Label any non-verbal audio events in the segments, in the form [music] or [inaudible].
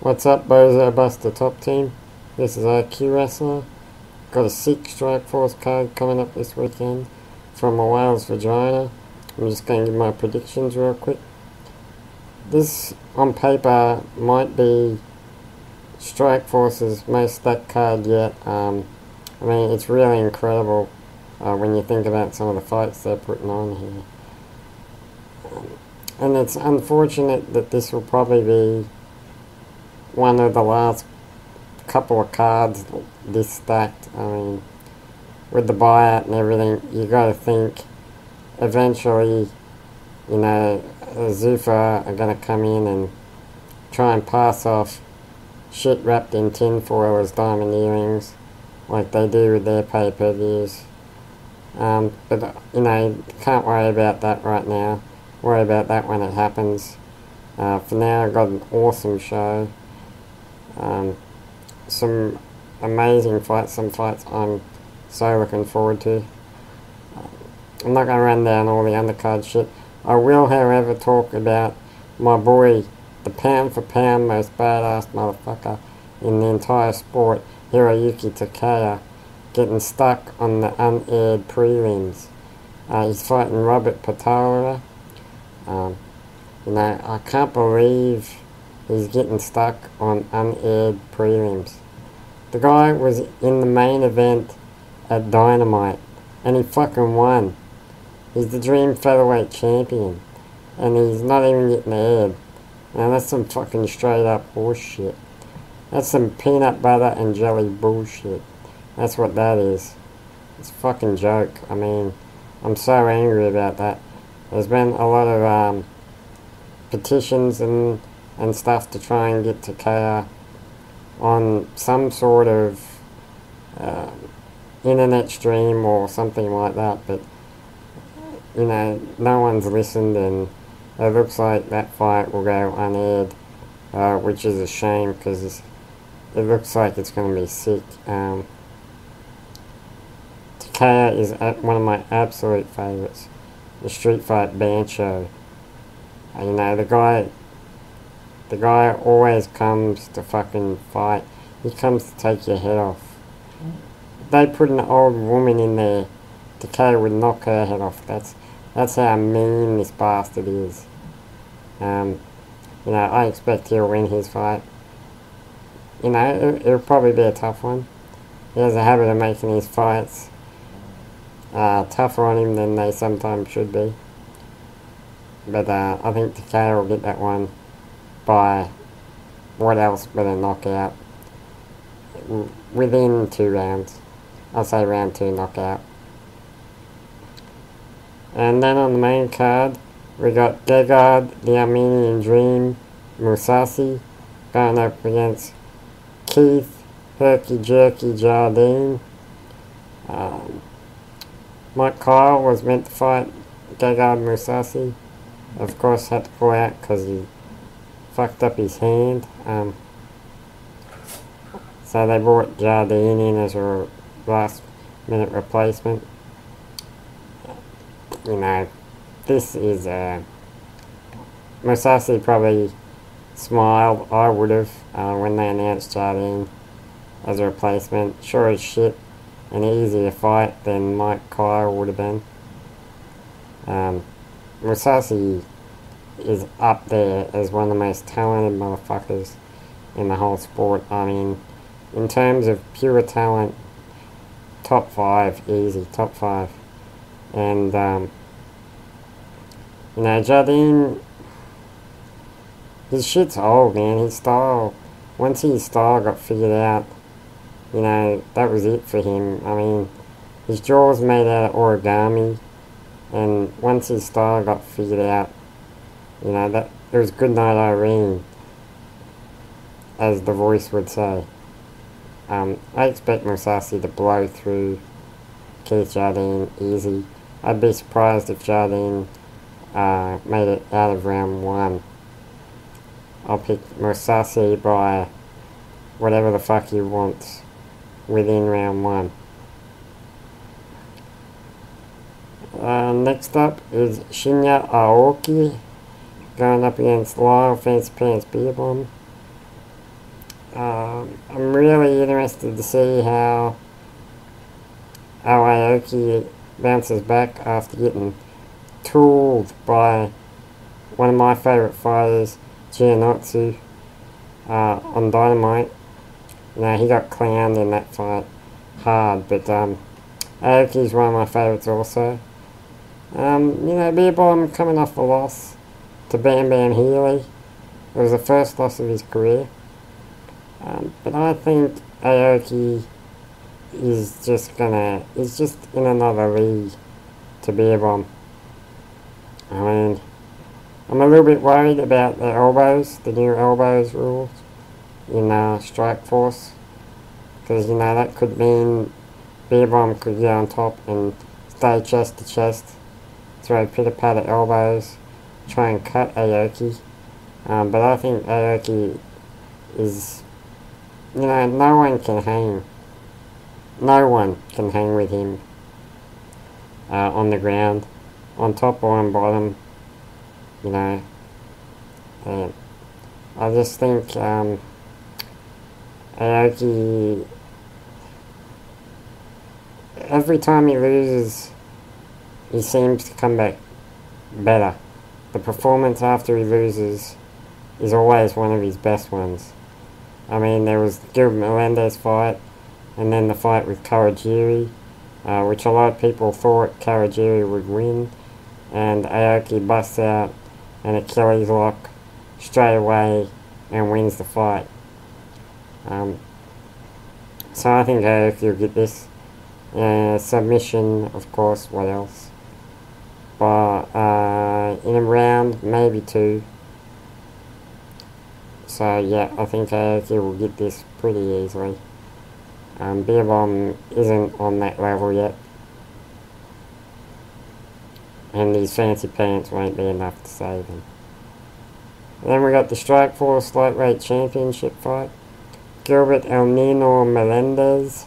What's up, Bozo Buster Top Team? This is IQ Wrestler. Got a sick Strikeforce card coming up this weekend from a whale's vagina. I'm just going to give my predictions real quick. This, on paper, might be Strikeforce's most stacked card yet. Um, I mean, it's really incredible uh, when you think about some of the fights they're putting on here. Um, and it's unfortunate that this will probably be one of the last couple of cards this stacked. I mean, with the buyout and everything, you got to think eventually, you know, Zuffa are going to come in and try and pass off shit wrapped in tinfoil as diamond earrings, like they do with their pay per views. Um, but, you know, can't worry about that right now. Worry about that when it happens. Uh, for now, I've got an awesome show. Um, some amazing fights, some fights I'm so looking forward to. I'm not going to run down all the undercard shit. I will, however, talk about my boy, the pound for pound most badass motherfucker in the entire sport, Hiroyuki Takaya, getting stuck on the unaired prelims. Uh, he's fighting Robert Peralta. Um, you know, I can't believe he's getting stuck on unaired prelims. The guy was in the main event at Dynamite, and he fucking won. He's the Dream Featherweight Champion, and he's not even getting aired. Now that's some fucking straight up horseshit. That's some peanut butter and jelly bullshit. That's what that is. It's a fucking joke. I mean, I'm so angry about that. There's been a lot of um, petitions and and stuff to try and get Takaya on some sort of uh, internet stream or something like that, but you know, no one's listened, and it looks like that fight will go unaired, uh, which is a shame because it looks like it's going to be sick. Um, Takaya is one of my absolute favorites. The Street Fight Bancho. You know, the guy the guy always comes to fucking fight. He comes to take your head off. They put an old woman in there. Takaya would knock her head off. That's that's how mean this bastard is. Um, you know, I expect he'll win his fight. You know, it, it'll probably be a tough one. He has a habit of making his fights uh, tougher on him than they sometimes should be. But uh, I think Takaya will get that one by what else but a knockout within two rounds. I'll say round two knockout. And then on the main card, we got Gegard, the Armenian Dream, Mousasi, going up against Keith, Herky Jerky Jardine. Um, Mike Kyle was meant to fight Gegard Mousasi. Of course, had to pull out because he fucked up his hand. Um, so they brought Jardine in as a last minute replacement. You know, this is uh, Mousasi probably smiled. I would have uh, when they announced Jardine as a replacement. Sure as shit, an easier fight than Mike Kyle would have been. Um, is up there as one of the most talented motherfuckers in the whole sport. I mean, in terms of pure talent, top five, easy, top five. And, um, you know, Jardine, his shit's old, man. His style, once his style got figured out, you know, that was it for him. I mean, his jaw's made out of origami, and once his style got figured out, you know, that it was good night Irene, as the voice would say. Um, I expect Mousasi to blow through Keith Jardine easy. I'd be surprised if Jardine uh, made it out of round one. I'll pick Mousasi by whatever the fuck he wants within round one. Uh, next up is Shinya Aoki going up against Fancy Pants Beerbohm. um, I'm really interested to see how Aoki bounces back after getting tooled by one of my favourite fighters, Jienotsu, uh, on Dynamite. Now he got clowned in that fight hard, but um, Aoki's one of my favourites also. Um, you know, Beerbohm coming off a loss to Bam Bam Healy. It was the first loss of his career. Um, but I think Aoki is just gonna, is just in another league to Beerbohm. I mean, I'm a little bit worried about the elbows, the new elbows rules in uh, Strikeforce. Because, you know, that could mean Beerbohm could get on top and stay chest to chest, throw pitter patter elbows, try and cut Aoki. Um, but I think Aoki is, you know, no one can hang. No one can hang with him uh, on the ground, on top or on bottom. You know, uh, I just think um, Aoki, every time he loses, he seems to come back better. The performance after he loses is always one of his best ones. I mean, there was the Gilbert Melendez fight, and then the fight with Kawajiri, uh, which a lot of people thought Kawajiri would win, and Aoki busts out an Achilles lock straight away and wins the fight. Um, so I think Aoki will get this. Uh, submission, of course, what else? But uh, in a round, maybe two. So yeah, I think Aoki will get this pretty easily. Um, Beerbohm isn't on that level yet. And these fancy pants won't be enough to save him. then we got the Strikeforce Lightweight Championship fight. Gilbert El Nino Melendez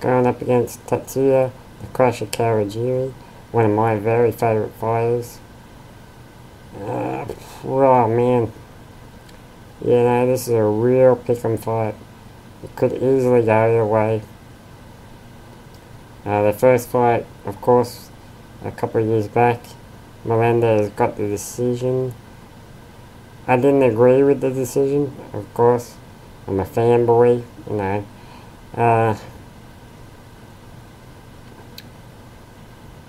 going up against Tatsuya the Crusher Kawajiri, one of my very favourite fighters. Uh, oh man. You know, this is a real pick 'em fight. It could easily go either way. Uh, the first fight, of course, a couple of years back, Melendez got the decision. I didn't agree with the decision, of course. I'm a fanboy, you know. Uh,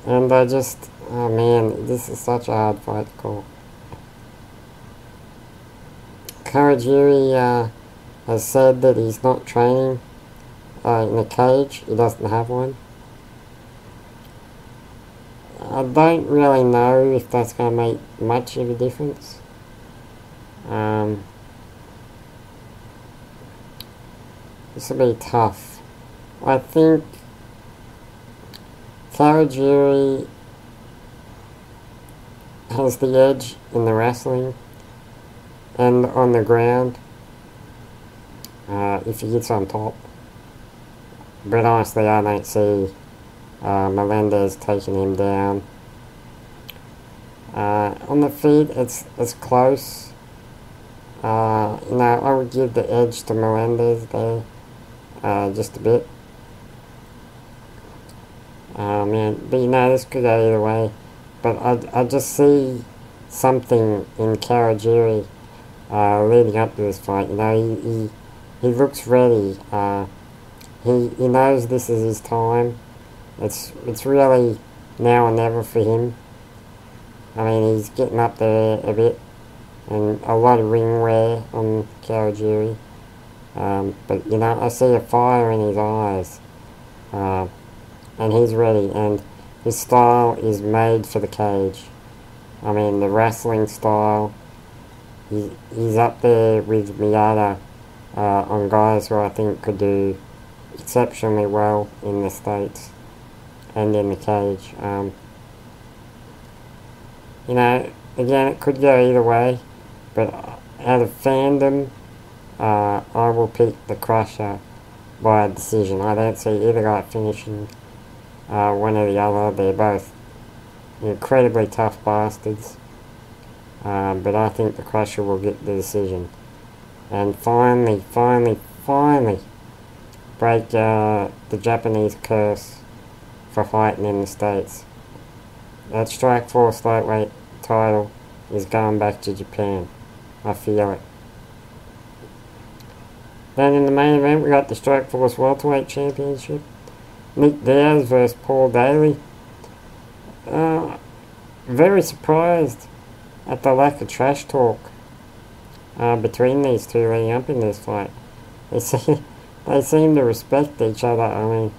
and I just, oh man, this is such a hard fight call. Kawajiri uh, has said that he's not training uh, in a cage, he doesn't have one. I don't really know if that's going to make much of a difference. Um, this will be tough. I think Kawajiri has the edge in the wrestling and on the ground uh, if he gets on top. But honestly, I don't see uh, Melendez taking him down. Uh, on the feet, it's it's close. Uh, I would give the edge to Melendez there, uh, just a bit. Oh man, but you know, this could go either way. But I, I just see something in Kawajiri uh, leading up to this fight. You know, he, he, he looks ready. Uh, he, he knows this is his time. It's, it's really now or never for him. I mean, he's getting up there a bit. And a lot of ring wear on Kawajiri. Um, but, you know, I see a fire in his eyes. Uh, and he's ready. And his style is made for the cage. I mean, the wrestling style he, he's up there with Miyata uh, on guys who I think could do exceptionally well in the States and in the cage. Um, you know, again, it could go either way, but out of fandom, uh, I will pick the Crusher by decision. I don't see either guy finishing uh, one or the other. They're both incredibly tough bastards. Um, but I think the Crusher will get the decision. And finally, finally, finally break uh, the Japanese curse for fighting in the States. That Strikeforce lightweight title is going back to Japan. I feel it. Then in the main event, we got the Strikeforce Welterweight Championship. Nick Diaz versus Paul Daley. Uh, very surprised at the lack of trash talk uh, between these two leading up in this fight. They [laughs] seem, they seem to respect each other. I mean,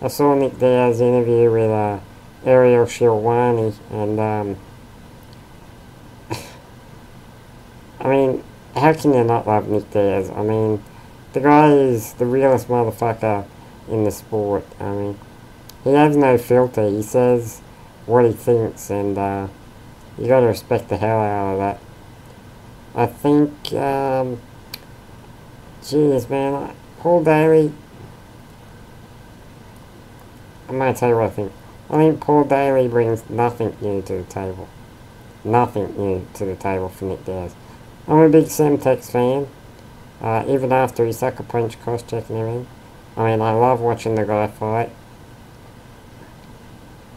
I saw Nick Diaz interview with uh, Ariel Helwani, and um, [laughs] I mean, how can you not love Nick Diaz? I mean, the guy is the realest motherfucker in the sport. I mean, he has no filter. He says what he thinks, and uh, you got to respect the hell out of that. I think, um, geez, man, Paul Daley. I'm gonna tell you what I think. I think Paul Daley brings nothing new to the table. Nothing new to the table for Nick Diaz. I'm a big Semtex fan. Uh, even after he sucker punch cross check and everything. I mean, I love watching the guy fight.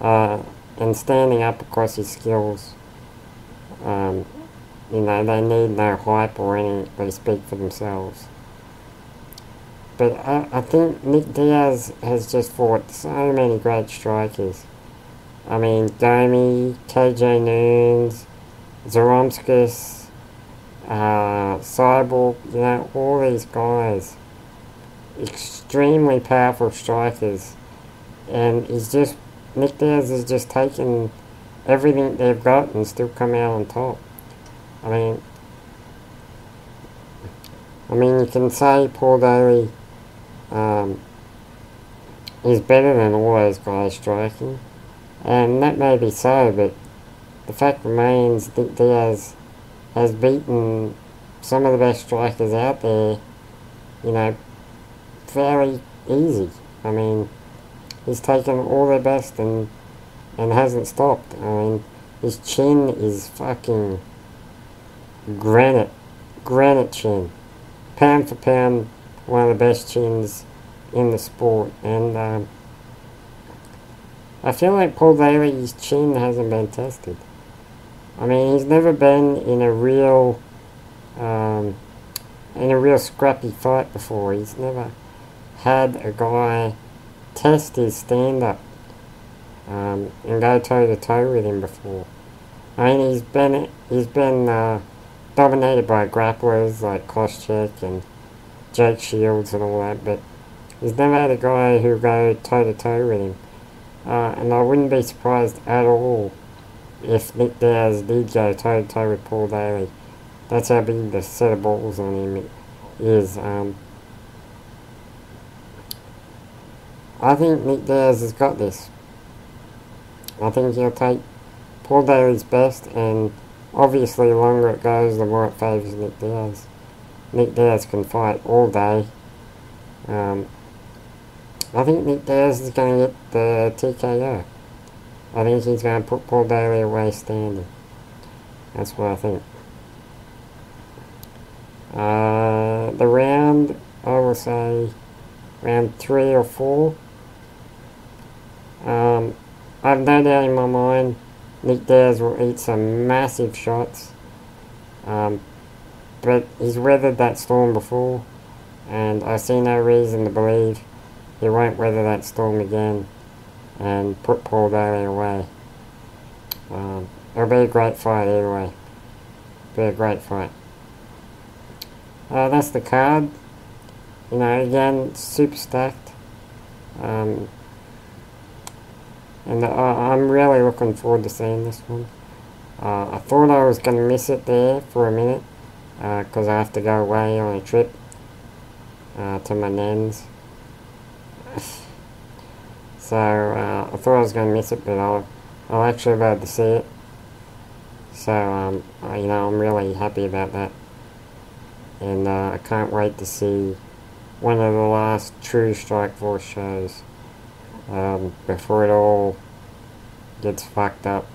Uh, and standing up across his skills. Um, you know, they need no hype or any, they speak for themselves. But I, I think Nick Diaz has just fought so many great strikers. I mean, Domi, KJ Noons, Zaromskis, uh, Cyborg, you know, all these guys. Extremely powerful strikers. And he's just Nick Diaz has just taken everything they've got and still come out on top. I mean, I mean, you can say Paul Daley um, is better than all those guys striking, and that may be so, but the fact remains Nick Diaz has beaten some of the best strikers out there, you know, very easy. I mean, he's taken all their best and and hasn't stopped. I mean, his chin is fucking granite, granite chin, pound for pound, one of the best chins in the sport. And um, I feel like Paul Daley's chin hasn't been tested. I mean, he's never been in a real, um, in a real scrappy fight before. He's never had a guy test his stand-up um, and go toe-to-toe with him before. I mean, he's been he's been uh, dominated by grapplers like Koscheck and Jake Shields and all that, but he's never had a guy who'll go toe-to-toe with him. Uh, and I wouldn't be surprised at all if Nick Diaz did go toe-to-toe with Paul Daley. That's how big the set of balls on him is. Um, I think Nick Diaz has got this. I think he'll take Paul Daley's best, and obviously the longer it goes, the more it favours Nick Diaz. Nick Diaz can fight all day. Um, I think Nick Diaz is going to get the TKO. I think he's going to put Paul Daley away standing. That's what I think. Uh, the round, I will say, round three or four. Um, I have no doubt in my mind Nick Diaz will eat some massive shots. Um, but he's weathered that storm before, and I see no reason to believe he won't weather that storm again and put Paul Daley away. Um, it'll be a great fight either way. Be a great fight. Uh, that's the card. You know, again, super stacked. Um, and uh, I'm really looking forward to seeing this one. Uh, I thought I was going to miss it there for a minute because uh, I have to go away on a trip uh, to my nan's. [laughs] so uh, I thought I was going to miss it, but I'll, I'll actually be able to see it. So, um, you know, I'm really happy about that. And I can't wait to see one of the last true Strikeforce shows um, before it all gets fucked up.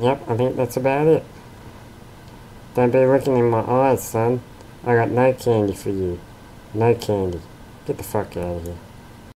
Yep, I think that's about it. Don't be looking in my eyes, son. I got no candy for you. No candy. Get the fuck out of here.